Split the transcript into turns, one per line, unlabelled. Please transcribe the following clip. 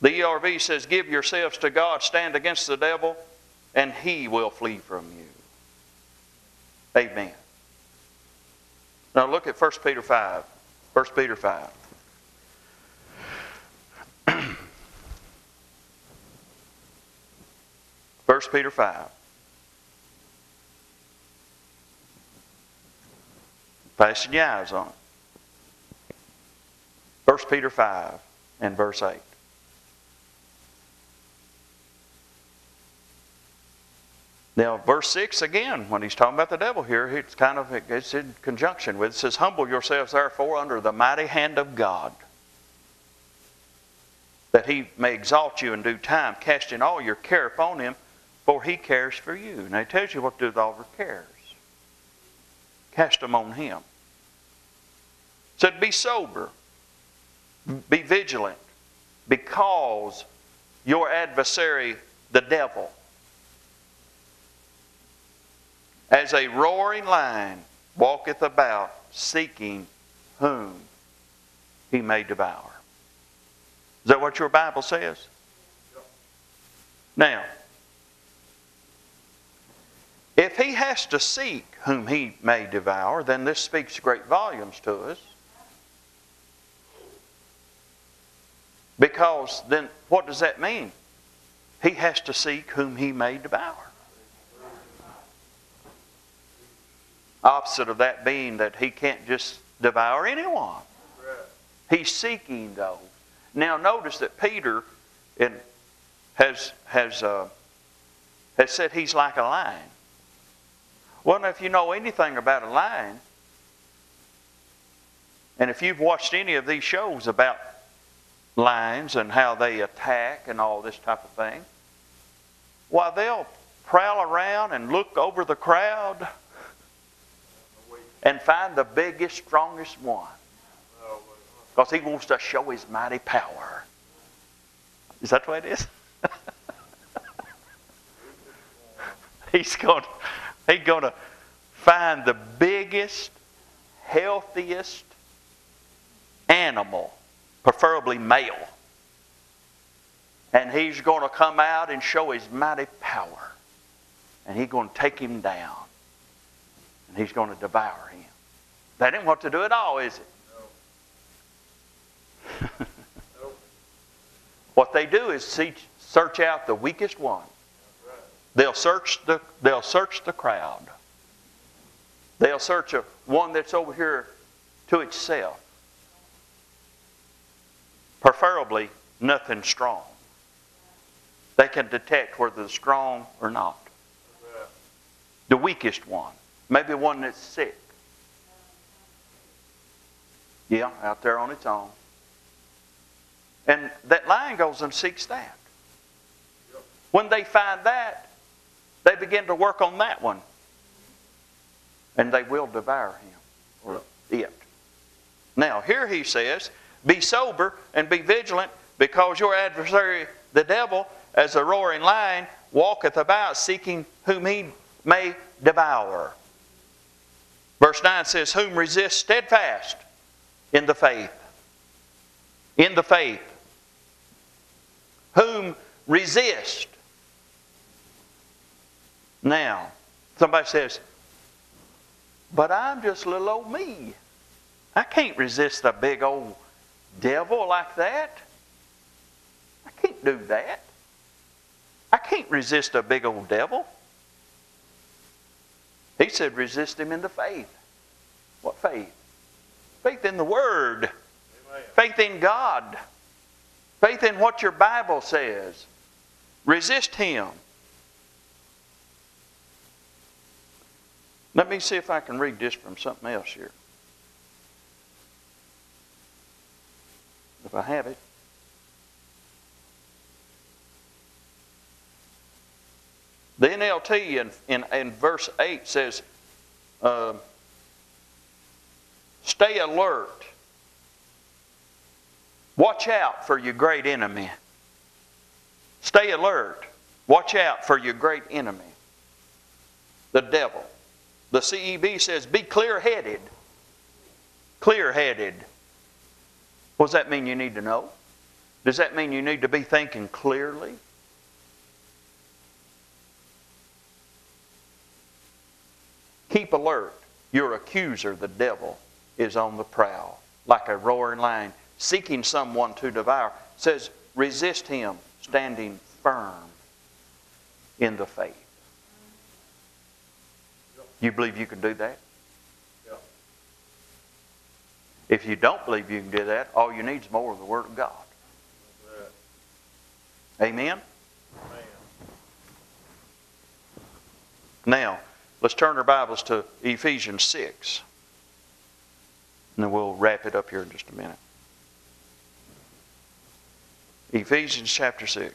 The ERV says, Give yourselves to God, stand against the devil, and he will flee from you. Amen. Now look at 1 Peter 5. 1 Peter 5. First Peter 5. Fasten your eyes on it. 1 Peter 5 and verse 8. Now, verse 6 again, when he's talking about the devil here, it's kind of it's in conjunction with it says, Humble yourselves therefore under the mighty hand of God, that he may exalt you in due time, casting all your care upon him, for he cares for you. Now he tells you what to do with all your cares. Cast them on him. Said, be sober, be vigilant, because your adversary, the devil, as a roaring lion walketh about seeking whom he may devour. Is that what your Bible says? Now, if he has to seek whom he may devour, then this speaks great volumes to us. Because then what does that mean? He has to seek whom he may devour. Opposite of that being that he can't just devour anyone. He's seeking those. Now notice that Peter in, has, has, uh, has said he's like a lion. Well, if you know anything about a lion, and if you've watched any of these shows about lions and how they attack and all this type of thing, why, they'll prowl around and look over the crowd and find the biggest, strongest one. Because he wants to show his mighty power. Is that the way it is? he's going, he's going to find the biggest, healthiest animal, preferably male. And he's going to come out and show his mighty power. And he's going to take him down. And he's going to devour him. That ain't what to do at all, is it? No. what they do is see, search out the weakest one. Right. They'll search the they'll search the crowd. They'll search a one that's over here to itself. Preferably nothing strong. They can detect whether they're strong or not. Right. The weakest one. Maybe one that's sick. Yeah, out there on its own. And that lion goes and seeks that. When they find that, they begin to work on that one. And they will devour him or it. Now, here he says, Be sober and be vigilant, because your adversary, the devil, as a roaring lion, walketh about seeking whom he may devour. Verse 9 says, Whom resist steadfast in the faith. In the faith. Whom resist. Now, somebody says, but I'm just little old me. I can't resist a big old devil like that. I can't do that. I can't resist a big old devil. He said, resist him in the faith. What faith? Faith in the Word. Amen. Faith in God. Faith in what your Bible says. Resist Him. Let me see if I can read this from something else here. If I have it. The NLT in, in, in verse 8 says, uh, Stay alert. Watch out for your great enemy. Stay alert. Watch out for your great enemy, the devil. The CEB says, be clear headed. Clear headed. What does that mean you need to know? Does that mean you need to be thinking clearly? Keep alert. Your accuser, the devil, is on the prowl, like a roaring lion, seeking someone to devour. It says, resist him, standing firm in the faith. You believe you can do that?
Yeah.
If you don't believe you can do that, all you need is more of the Word of God.
Right.
Amen? Now, let's turn our Bibles to Ephesians 6. And then we'll wrap it up here in just a minute. Ephesians chapter 6.